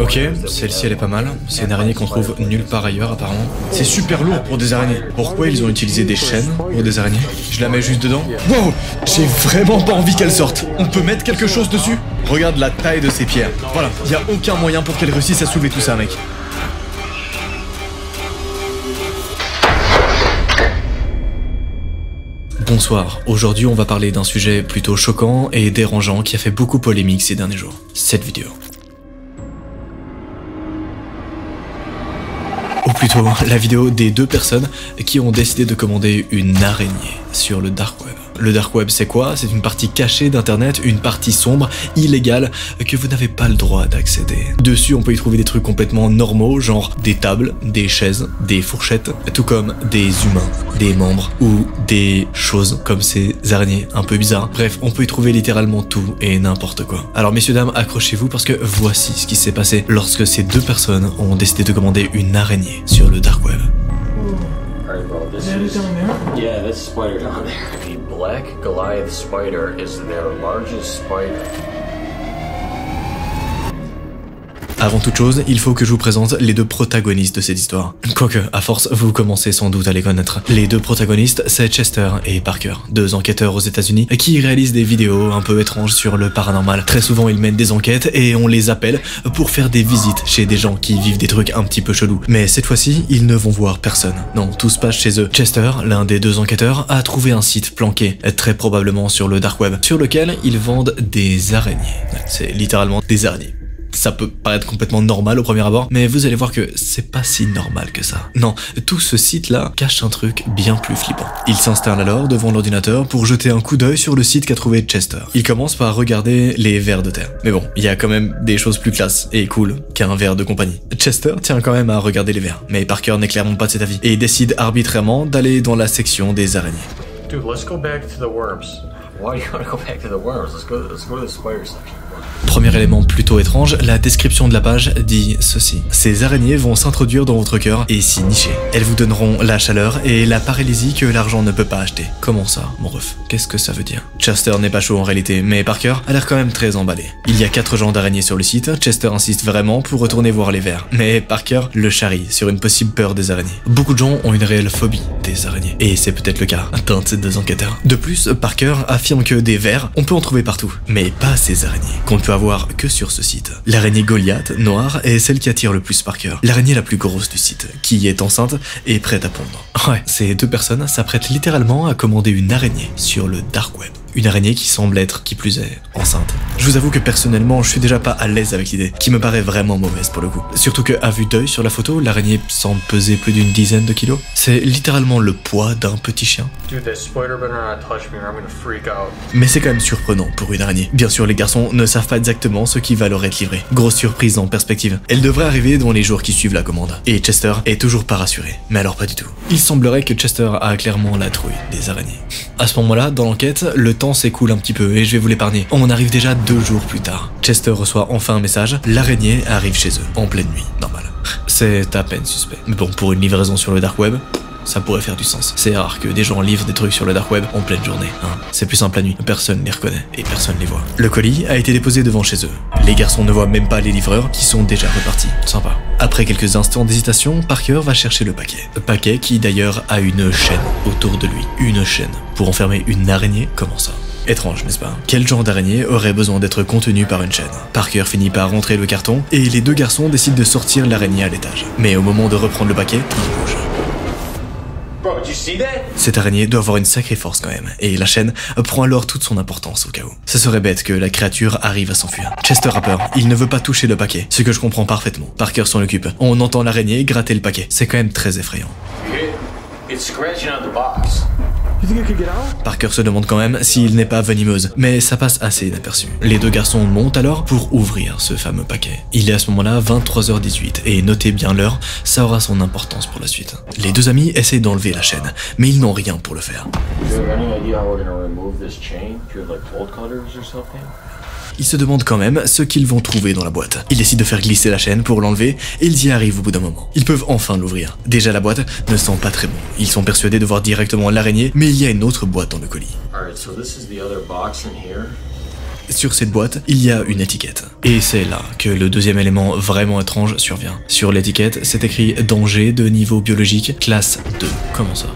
Ok, celle-ci elle est pas mal. C'est une araignée qu'on trouve nulle part ailleurs apparemment. C'est super lourd pour des araignées. Pourquoi ils ont utilisé des chaînes pour des araignées? Je la mets juste dedans. Wow J'ai vraiment pas envie qu'elle sorte. On peut mettre quelque chose dessus? Regarde la taille de ces pierres. Voilà, y a aucun moyen pour qu'elle réussisse à soulever tout ça, mec. Bonsoir, aujourd'hui on va parler d'un sujet plutôt choquant et dérangeant qui a fait beaucoup polémique ces derniers jours. Cette vidéo. Ou plutôt la vidéo des deux personnes qui ont décidé de commander une araignée sur le dark web. Le dark web, c'est quoi? C'est une partie cachée d'Internet, une partie sombre, illégale, que vous n'avez pas le droit d'accéder. Dessus, on peut y trouver des trucs complètement normaux, genre des tables, des chaises, des fourchettes, tout comme des humains, des membres ou des choses comme ces araignées un peu bizarres. Bref, on peut y trouver littéralement tout et n'importe quoi. Alors messieurs dames, accrochez-vous parce que voici ce qui s'est passé lorsque ces deux personnes ont décidé de commander une araignée sur le dark web. Alright, bro, this That is, is down there? yeah, this spider down there. The black Goliath spider is their largest spider. Avant toute chose, il faut que je vous présente les deux protagonistes de cette histoire. Quoique, à force, vous commencez sans doute à les connaître. Les deux protagonistes, c'est Chester et Parker, deux enquêteurs aux États-Unis qui réalisent des vidéos un peu étranges sur le paranormal. Très souvent, ils mènent des enquêtes et on les appelle pour faire des visites chez des gens qui vivent des trucs un petit peu chelous. Mais cette fois-ci, ils ne vont voir personne. Non, tout se passe chez eux. Chester, l'un des deux enquêteurs, a trouvé un site planqué, très probablement sur le dark web, sur lequel ils vendent des araignées. C'est littéralement des araignées. Ça peut paraître complètement normal au premier abord, mais vous allez voir que c'est pas si normal que ça. Non, tout ce site-là cache un truc bien plus flippant. Il s'installe alors devant l'ordinateur pour jeter un coup d'œil sur le site qu'a trouvé Chester. Il commence par regarder les vers de terre. Mais bon, il y a quand même des choses plus classes et cool qu'un verre de compagnie. Chester tient quand même à regarder les vers, mais Parker n'est clairement pas de cet avis et décide arbitrairement d'aller dans la section des araignées. Dude, let's go back to the worms. Why do you want to go back to the worms? Let's go. Let's go to the spider section. Premier élément plutôt étrange, la description de la page dit ceci. Ces araignées vont s'introduire dans votre cœur et s'y nicher. Elles vous donneront la chaleur et la paralysie que l'argent ne peut pas acheter. Comment ça, mon ref? Qu'est-ce que ça veut dire? Chester n'est pas chaud en réalité, mais Parker a l'air quand même très emballé. Il y a quatre genres d'araignées sur le site, Chester insiste vraiment pour retourner voir les vers. Mais Parker le charrie sur une possible peur des araignées. Beaucoup de gens ont une réelle phobie des araignées. Et c'est peut-être le cas d'un de ces deux enquêteurs. De plus, Parker affirme que des vers, on peut en trouver partout. Mais pas ces araignées, qu'on ne peut avoir que sur ce site. L'araignée Goliath, noire, est celle qui attire le plus Parker. L'araignée la plus grosse du site, qui est enceinte et prête à pondre. Ouais, ces deux personnes s'apprêtent littéralement à commander une araignée sur le dark web. Une araignée qui semble être, qui plus est, enceinte. Je vous avoue que personnellement, je suis déjà pas à l'aise avec l'idée, qui me paraît vraiment mauvaise pour le coup. Surtout que, à vue d'œil sur la photo, l'araignée semble peser plus d'une dizaine de kilos. C'est littéralement le poids d'un petit chien. Dude, that spider better not touch me or I'm gonna freak out. Mais c'est quand même surprenant pour une araignée. Bien sûr, les garçons ne savent pas exactement ce qui va leur être livré. Grosse surprise en perspective. Elle devrait arriver dans les jours qui suivent la commande. Et Chester est toujours pas rassuré. Mais alors pas du tout. Il semblerait que Chester a clairement la trouille des araignées. À ce moment-là, dans l'enquête, le temps s'écoule un petit peu et je vais vous l'épargner. On arrive déjà deux jours plus tard. Chester reçoit enfin un message. L'araignée arrive chez eux, en pleine nuit. Normal. C'est à peine suspect. Mais bon, pour une livraison sur le dark web, ça pourrait faire du sens. C'est rare que des gens livrent des trucs sur le dark web en pleine journée. Hein. C'est plus simple la nuit, personne les reconnaît et personne les voit. Le colis a été déposé devant chez eux. Les garçons ne voient même pas les livreurs qui sont déjà repartis. Sympa. Après quelques instants d'hésitation, Parker va chercher le paquet. Paquet qui d'ailleurs a une chaîne autour de lui. Une chaîne. Pour enfermer une araignée, comment ça? Étrange, n'est-ce pas? Quel genre d'araignée aurait besoin d'être contenu par une chaîne? Parker finit par rentrer le carton et les deux garçons décident de sortir l'araignée à l'étage. Mais au moment de reprendre le paquet, il bouge. Cette araignée doit avoir une sacrée force quand même, et la chaîne prend alors toute son importance au cas où. Ce serait bête que la créature arrive à s'enfuir. Chester a peur, il ne veut pas toucher le paquet, ce que je comprends parfaitement. Parker s'en occupe. On entend l'araignée gratter le paquet. C'est quand même très effrayant. It's scratching on the box. Parker se demande quand même s'il n'est pas venimeuse, mais ça passe assez inaperçu. Les deux garçons montent alors pour ouvrir ce fameux paquet. Il est à ce moment-là 23h18, et notez bien l'heure, ça aura son importance pour la suite. Les deux amis essaient d'enlever la chaîne, mais ils n'ont rien pour le faire. Ils se demandent quand même ce qu'ils vont trouver dans la boîte. Ils décident de faire glisser la chaîne pour l'enlever et ils y arrivent au bout d'un moment. Ils peuvent enfin l'ouvrir. Déjà la boîte ne sent pas très bon. Ils sont persuadés de voir directement l'araignée, mais il y a une autre boîte dans le colis. Sur cette boîte, il y a une étiquette. Et c'est là que le deuxième élément vraiment étrange survient. Sur l'étiquette, c'est écrit danger de niveau biologique classe 2. Comment ça?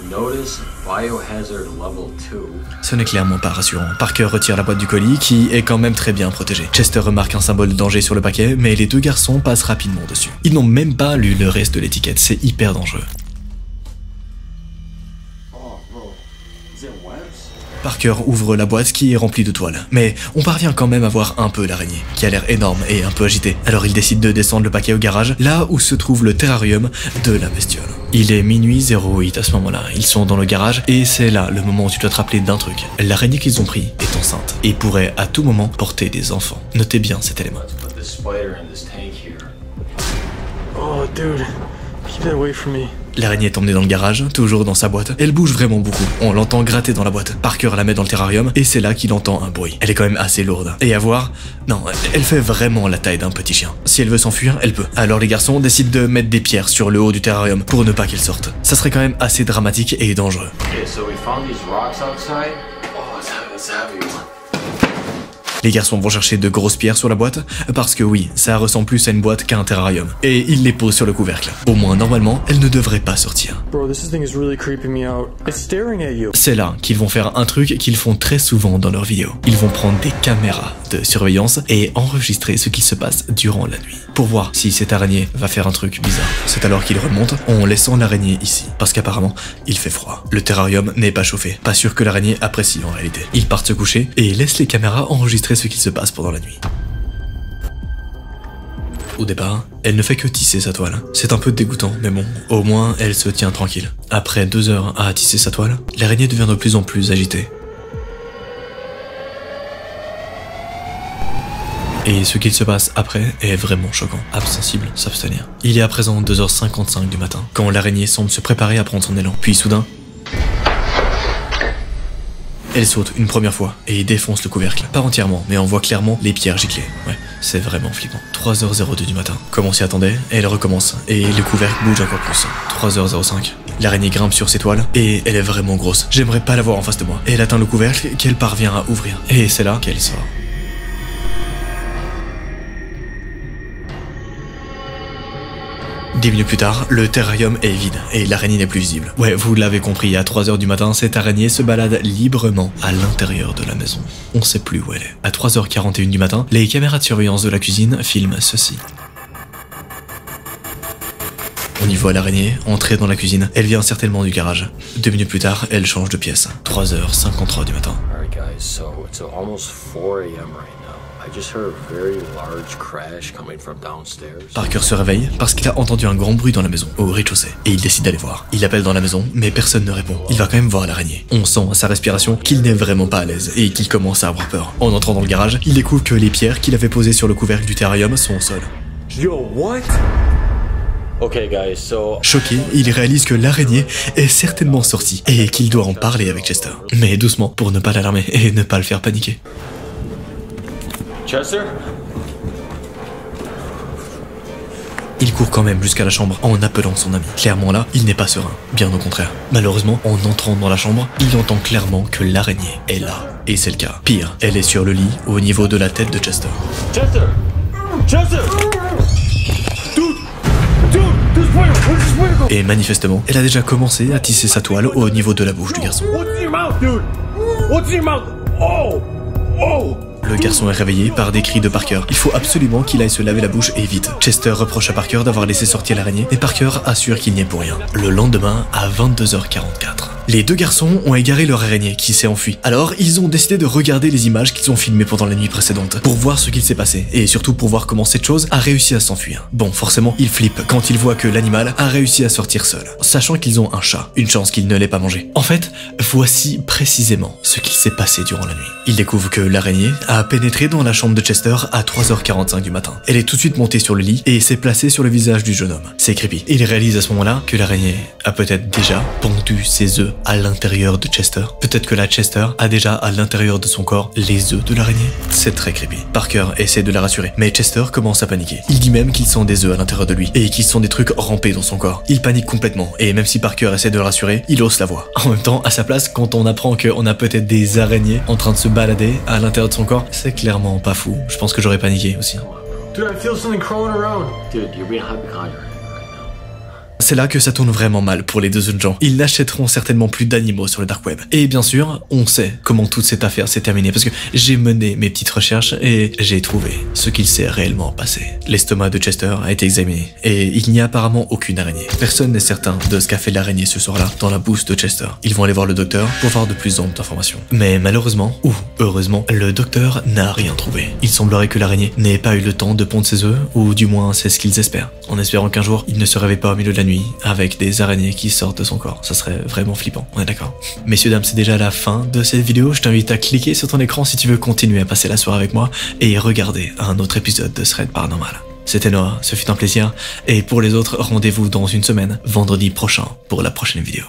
It says notice biohazard level 2. Ce n'est clairement pas rassurant. Parker retire la boîte du colis, qui est quand même très bien protégée. Chester remarque un symbole de danger sur le paquet, mais les deux garçons passent rapidement dessus. Ils n'ont même pas lu le reste de l'étiquette, c'est hyper dangereux. Parker ouvre la boîte qui est remplie de toiles, mais on parvient quand même à voir un peu l'araignée, qui a l'air énorme et un peu agitée. Alors il décide de descendre le paquet au garage, là où se trouve le terrarium de la bestiole. Il est minuit 08 à ce moment-là, ils sont dans le garage, et c'est là le moment où tu dois te rappeler d'un truc. L'araignée qu'ils ont pris est enceinte, et pourrait à tout moment porter des enfants. Notez bien cet élément. Oh, dude. Keep that away from me. L'araignée est emmenée dans le garage, toujours dans sa boîte. Elle bouge vraiment beaucoup. On l'entend gratter dans la boîte. Parker la met dans le terrarium et c'est là qu'il entend un bruit. Elle est quand même assez lourde. Et à voir, non, elle fait vraiment la taille d'un petit chien. Si elle veut s'enfuir, elle peut. Alors les garçons décident de mettre des pierres sur le haut du terrarium pour ne pas qu'elle sorte. Ça serait quand même assez dramatique et dangereux. Les garçons vont chercher de grosses pierres sur la boîte parce que oui, ça ressemble plus à une boîte qu'à un terrarium. Et ils les posent sur le couvercle. Au moins normalement, elle ne devrait pas sortir. Bro, this thing is really creeping me out. It's staring at you. C'est là qu'ils vont faire un truc qu'ils font très souvent dans leurs vidéos. Ils vont prendre des caméras surveillance et enregistrer ce qui se passe durant la nuit pour voir si cette araignée va faire un truc bizarre. C'est alors qu'ils remontent en laissant l'araignée ici parce qu'apparemment il fait froid. Le terrarium n'est pas chauffé. Pas sûr que l'araignée apprécie en réalité. Ils partent se coucher et laissent les caméras enregistrer ce qui se passe pendant la nuit. Au départ, elle ne fait que tisser sa toile. C'est un peu dégoûtant, mais bon, au moins elle se tient tranquille. Après deux heures à tisser sa toile, l'araignée devient de plus en plus agitée. Et ce qu'il se passe après est vraiment choquant. Absensible, s'abstenir. Il est à présent 2h55 du matin, quand l'araignée semble se préparer à prendre son élan. Puis soudain, elle saute une première fois et défonce le couvercle. Pas entièrement, mais on voit clairement les pierres giclées. Ouais, c'est vraiment flippant. 3h02 du matin. Comme on s'y attendait, elle recommence et le couvercle bouge encore plus. 3h05. L'araignée grimpe sur ses toiles et elle est vraiment grosse. J'aimerais pas la voir en face de moi. Elle atteint le couvercle qu'elle parvient à ouvrir. Et c'est là qu'elle sort. Dix minutes plus tard, le terrarium est vide et l'araignée n'est plus visible. Ouais, vous l'avez compris, à 3h du matin, cette araignée se balade librement à l'intérieur de la maison. On sait plus où elle est. À 3h41 du matin, les caméras de surveillance de la cuisine filment ceci. On y voit l'araignée entrer dans la cuisine. Elle vient certainement du garage. Deux minutes plus tard, elle change de pièce. 3h53 du matin. Alright, guys, so it's almost 4 a.m. right now. I just heard a very large crash coming from downstairs. Parker se réveille parce qu'il a entendu un grand bruit dans la maison, au rez-de-chaussée, et il décide d'aller voir. Il appelle dans la maison, mais personne ne répond. Il va quand même voir l'araignée. On sent à sa respiration qu'il n'est vraiment pas à l'aise et qu'il commence à avoir peur. En entrant dans le garage, il découvre que les pierres qu'il avait posées sur le couvercle du terrarium sont au sol. Yo, what? Okay, guys, so Choqué, il réalise que l'araignée est certainement sortie et qu'il doit en parler avec Chester. Mais doucement, pour ne pas l'alarmer et ne pas le faire paniquer. Chester? Il court quand même jusqu'à la chambre en appelant son ami. Clairement là, il n'est pas serein. Bien au contraire. Malheureusement, en entrant dans la chambre, il entend clairement que l'araignée est là. Et c'est le cas. Pire, elle est sur le lit, au niveau de la tête de Chester. Chester! Chester! Et manifestement, elle a déjà commencé à tisser sa toile au niveau de la bouche du garçon. What's in your mouth, dude? What's in your mouth? Oh! Oh! Le garçon est réveillé par des cris de Parker. Il faut absolument qu'il aille se laver la bouche et vite. Chester reproche à Parker d'avoir laissé sortir l'araignée, mais Parker assure qu'il n'y est pour rien. Le lendemain, à 22h44. Les deux garçons ont égaré leur araignée qui s'est enfuie. Alors, ils ont décidé de regarder les images qu'ils ont filmées pendant la nuit précédente pour voir ce qu'il s'est passé et surtout pour voir comment cette chose a réussi à s'enfuir. Bon, forcément, ils flippent quand ils voient que l'animal a réussi à sortir seul, sachant qu'ils ont un chat. Une chance qu'il ne l'ait pas mangé. En fait, voici précisément ce qu'il s'est passé durant la nuit. Ils découvrent que l'araignée a pénétré dans la chambre de Chester à 3h45 du matin. Elle est tout de suite montée sur le lit et s'est placée sur le visage du jeune homme. C'est creepy. Ils réalisent à ce moment-là que l'araignée a peut-être déjà pondu ses œufs œufs à l'intérieur de Chester. Peut-être que la Chester a déjà à l'intérieur de son corps les œufs de l'araignée. C'est très creepy. Parker essaie de la rassurer, mais Chester commence à paniquer. Il dit même qu'il sent des œufs à l'intérieur de lui et qu'ils sont des trucs rampés dans son corps. Il panique complètement et même si Parker essaie de le rassurer, il hausse la voix. En même temps, à sa place, quand on apprend qu'on a peut-être des araignées en train de se balader à l'intérieur de son corps, c'est clairement pas fou. Je pense que j'aurais paniqué aussi. Dude, I feel something crawling around. Dude, you're being hypochondriac. C'est là que ça tourne vraiment mal pour les deux autres gens. Ils n'achèteront certainement plus d'animaux sur le dark web. Et bien sûr, on sait comment toute cette affaire s'est terminée parce que j'ai mené mes petites recherches et j'ai trouvé ce qu'il s'est réellement passé. L'estomac de Chester a été examiné et il n'y a apparemment aucune araignée. Personne n'est certain de ce qu'a fait l'araignée ce soir-là dans la bouche de Chester. Ils vont aller voir le docteur pour avoir de plus amples d'informations. Mais malheureusement, ou heureusement, le docteur n'a rien trouvé. Il semblerait que l'araignée n'ait pas eu le temps de pondre ses œufs, ou du moins c'est ce qu'ils espèrent. En espérant qu'un jour, il ne se réveille pas au milieu de la avec des araignées qui sortent de son corps. Ça serait vraiment flippant, on est d'accord. Messieurs, dames, c'est déjà la fin de cette vidéo. Je t'invite à cliquer sur ton écran si tu veux continuer à passer la soirée avec moi et regarder un autre épisode de Thread Paranormal. C'était Noah, ce fut un plaisir, et pour les autres, rendez-vous dans une semaine, vendredi prochain, pour la prochaine vidéo.